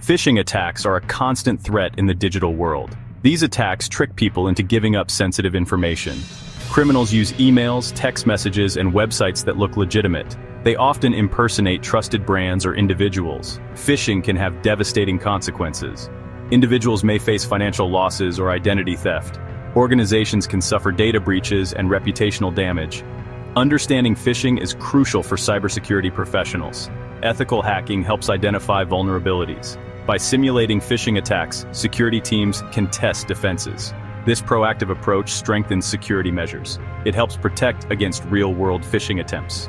Phishing attacks are a constant threat in the digital world. These attacks trick people into giving up sensitive information. Criminals use emails, text messages, and websites that look legitimate. They often impersonate trusted brands or individuals. Phishing can have devastating consequences. Individuals may face financial losses or identity theft. Organizations can suffer data breaches and reputational damage. Understanding phishing is crucial for cybersecurity professionals. Ethical hacking helps identify vulnerabilities. By simulating phishing attacks, security teams can test defenses. This proactive approach strengthens security measures. It helps protect against real-world phishing attempts.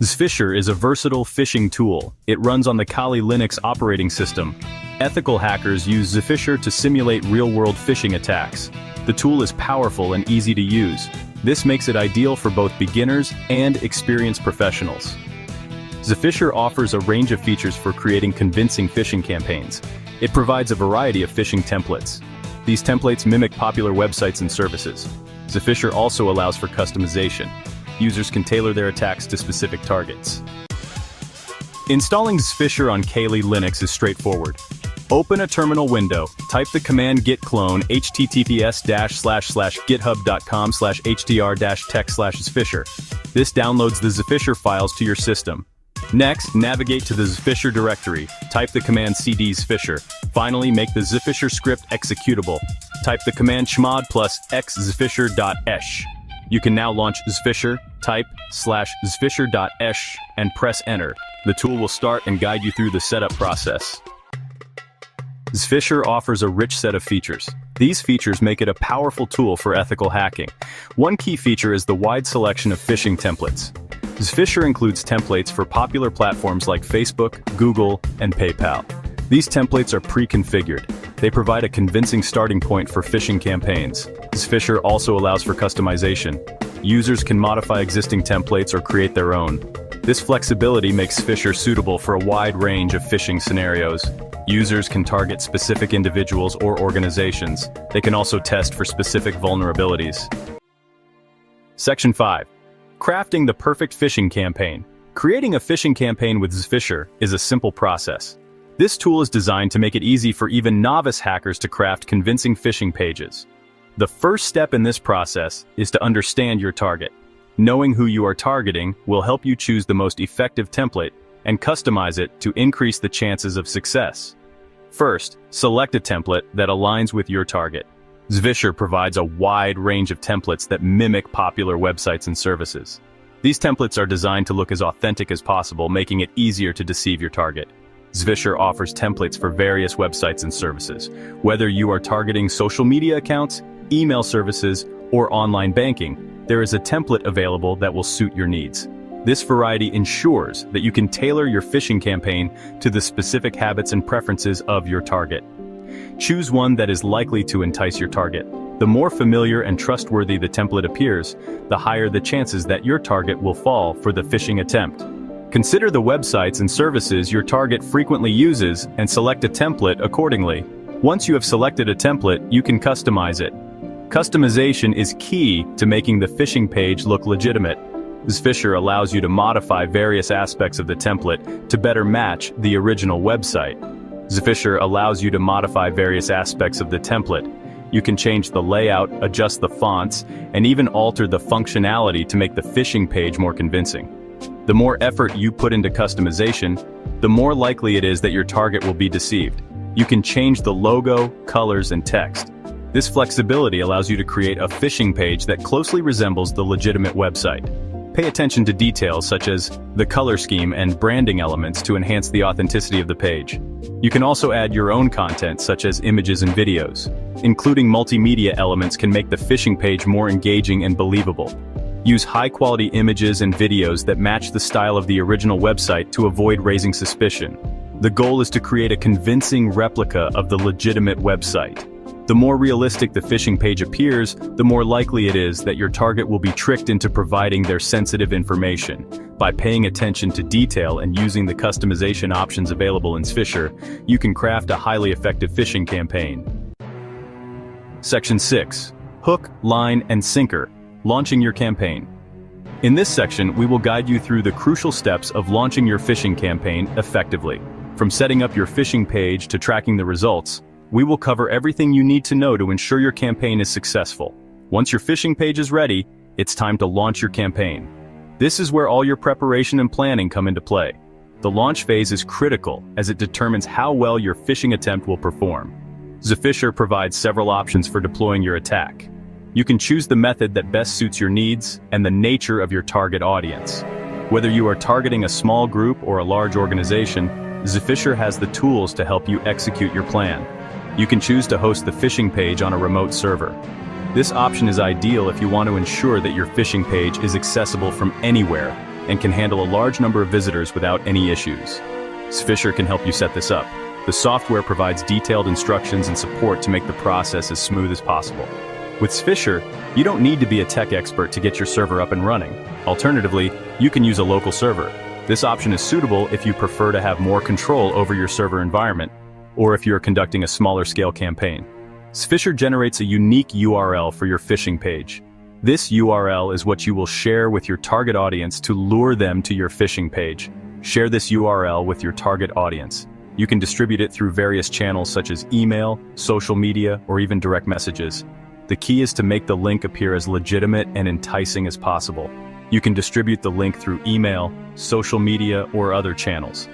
Zfisher is a versatile phishing tool. It runs on the Kali Linux operating system. Ethical hackers use Zfisher to simulate real-world phishing attacks. The tool is powerful and easy to use. This makes it ideal for both beginners and experienced professionals. Zphisher offers a range of features for creating convincing phishing campaigns. It provides a variety of phishing templates. These templates mimic popular websites and services. Zphisher also allows for customization. Users can tailor their attacks to specific targets. Installing Zphisher on Kali Linux is straightforward. Open a terminal window, type the command git clone https github.com slash htr tech slash This downloads the Zphisher files to your system. Next, navigate to the Zfisher directory, type the command cd zfisher. Finally, make the zfisher script executable. Type the command chmod plus x zphisher.esh. You can now launch zfisher, type slash zphisher.esh, and press enter. The tool will start and guide you through the setup process. Zfisher offers a rich set of features. These features make it a powerful tool for ethical hacking. One key feature is the wide selection of phishing templates. Zphisher includes templates for popular platforms like Facebook, Google, and PayPal. These templates are pre-configured. They provide a convincing starting point for phishing campaigns. Zphisher also allows for customization. Users can modify existing templates or create their own. This flexibility makes Zphisher suitable for a wide range of phishing scenarios. Users can target specific individuals or organizations. They can also test for specific vulnerabilities. Section 5. Crafting the perfect phishing campaign. Creating a phishing campaign with Zfisher is a simple process. This tool is designed to make it easy for even novice hackers to craft convincing phishing pages. The first step in this process is to understand your target. Knowing who you are targeting will help you choose the most effective template and customize it to increase the chances of success. First, select a template that aligns with your target. Zphisher provides a wide range of templates that mimic popular websites and services. These templates are designed to look as authentic as possible, making it easier to deceive your target. Zphisher offers templates for various websites and services. Whether you are targeting social media accounts, email services, or online banking, there is a template available that will suit your needs. This variety ensures that you can tailor your phishing campaign to the specific habits and preferences of your target. Choose one that is likely to entice your target. The more familiar and trustworthy the template appears, the higher the chances that your target will fall for the phishing attempt. Consider the websites and services your target frequently uses and select a template accordingly. Once you have selected a template, you can customize it. Customization is key to making the phishing page look legitimate. Zphisher allows you to modify various aspects of the template to better match the original website. Zphisher allows you to modify various aspects of the template. You can change the layout, adjust the fonts, and even alter the functionality to make the phishing page more convincing. The more effort you put into customization, the more likely it is that your target will be deceived. You can change the logo, colors, and text. This flexibility allows you to create a phishing page that closely resembles the legitimate website. Pay attention to details such as the color scheme and branding elements to enhance the authenticity of the page. You can also add your own content such as images and videos. Including multimedia elements can make the phishing page more engaging and believable. Use high-quality images and videos that match the style of the original website to avoid raising suspicion. The goal is to create a convincing replica of the legitimate website. The more realistic the phishing page appears, the more likely it is that your target will be tricked into providing their sensitive information. By paying attention to detail and using the customization options available in Zphisher, you can craft a highly effective phishing campaign. Section 6. Hook, Line, and Sinker, Launching Your Campaign. In this section, we will guide you through the crucial steps of launching your phishing campaign effectively. From setting up your phishing page to tracking the results, we will cover everything you need to know to ensure your campaign is successful. Once your phishing page is ready, it's time to launch your campaign. This is where all your preparation and planning come into play. The launch phase is critical as it determines how well your phishing attempt will perform. Zephisher provides several options for deploying your attack. You can choose the method that best suits your needs and the nature of your target audience. Whether you are targeting a small group or a large organization, Zephisher has the tools to help you execute your plan. You can choose to host the phishing page on a remote server. This option is ideal if you want to ensure that your phishing page is accessible from anywhere and can handle a large number of visitors without any issues. Zephisher can help you set this up. The software provides detailed instructions and support to make the process as smooth as possible. With Zephisher, you don't need to be a tech expert to get your server up and running. Alternatively, you can use a local server. This option is suitable if you prefer to have more control over your server environment or if you're conducting a smaller scale campaign. Sfisher generates a unique URL for your phishing page. This URL is what you will share with your target audience to lure them to your phishing page. Share this URL with your target audience. You can distribute it through various channels such as email, social media, or even direct messages. The key is to make the link appear as legitimate and enticing as possible. You can distribute the link through email, social media, or other channels.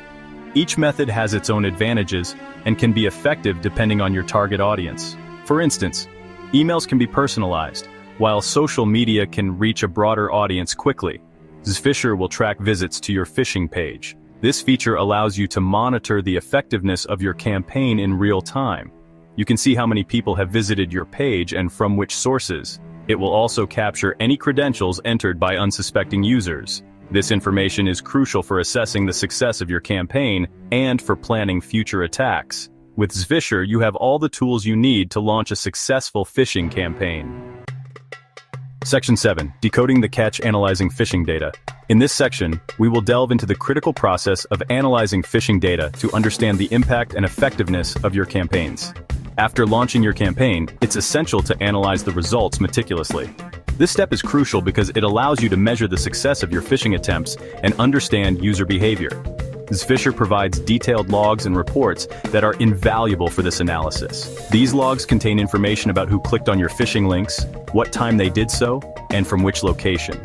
Each method has its own advantages and can be effective depending on your target audience. For instance, emails can be personalized, while social media can reach a broader audience quickly. Zephisher will track visits to your phishing page. This feature allows you to monitor the effectiveness of your campaign in real time. You can see how many people have visited your page and from which sources. It will also capture any credentials entered by unsuspecting users. This information is crucial for assessing the success of your campaign and for planning future attacks. With Zephisher, you have all the tools you need to launch a successful phishing campaign. Section 7. Decoding the Catch Analyzing Phishing Data. In this section, we will delve into the critical process of analyzing phishing data to understand the impact and effectiveness of your campaigns. After launching your campaign, it's essential to analyze the results meticulously. This step is crucial because it allows you to measure the success of your phishing attempts and understand user behavior. Zfisher provides detailed logs and reports that are invaluable for this analysis. These logs contain information about who clicked on your phishing links, what time they did so, and from which location.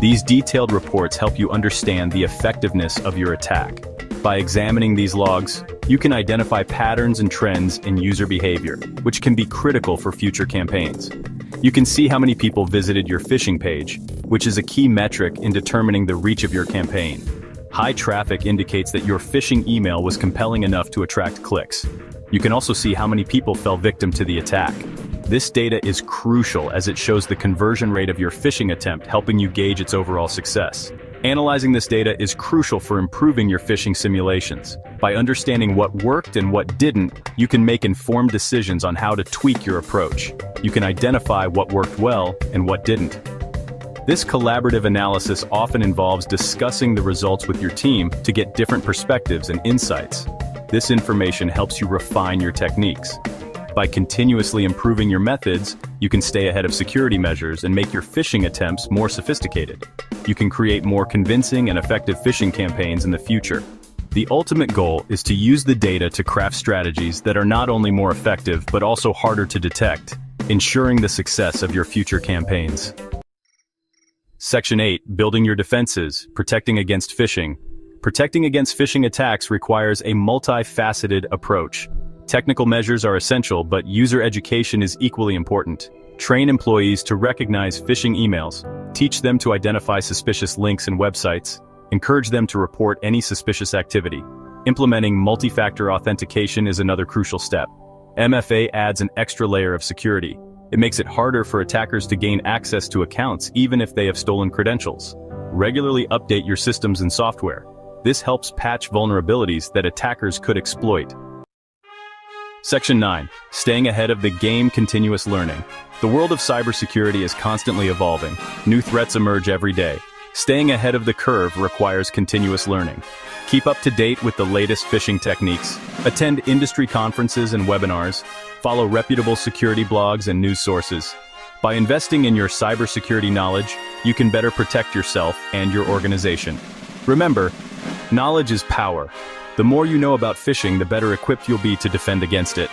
These detailed reports help you understand the effectiveness of your attack. By examining these logs, you can identify patterns and trends in user behavior, which can be critical for future campaigns. You can see how many people visited your phishing page, which is a key metric in determining the reach of your campaign. High traffic indicates that your phishing email was compelling enough to attract clicks. You can also see how many people fell victim to the attack. This data is crucial as it shows the conversion rate of your phishing attempt helping you gauge its overall success. Analyzing this data is crucial for improving your phishing simulations. By understanding what worked and what didn't, you can make informed decisions on how to tweak your approach. You can identify what worked well and what didn't. This collaborative analysis often involves discussing the results with your team to get different perspectives and insights. This information helps you refine your techniques. By continuously improving your methods, you can stay ahead of security measures and make your phishing attempts more sophisticated. You can create more convincing and effective phishing campaigns in the future. The ultimate goal is to use the data to craft strategies that are not only more effective but also harder to detect, ensuring the success of your future campaigns. Section 8. Building your defenses, protecting against phishing. Protecting against phishing attacks requires a multifaceted approach. Technical measures are essential, but user education is equally important. Train employees to recognize phishing emails, teach them to identify suspicious links and websites, encourage them to report any suspicious activity. Implementing multi-factor authentication is another crucial step. MFA adds an extra layer of security. It makes it harder for attackers to gain access to accounts even if they have stolen credentials. Regularly update your systems and software. This helps patch vulnerabilities that attackers could exploit. Section 9. Staying ahead of the game continuous learning. The world of cybersecurity is constantly evolving. New threats emerge every day. Staying ahead of the curve requires continuous learning. Keep up to date with the latest phishing techniques. Attend industry conferences and webinars. Follow reputable security blogs and news sources. By investing in your cybersecurity knowledge, you can better protect yourself and your organization. Remember, knowledge is power. The more you know about phishing, the better equipped you'll be to defend against it.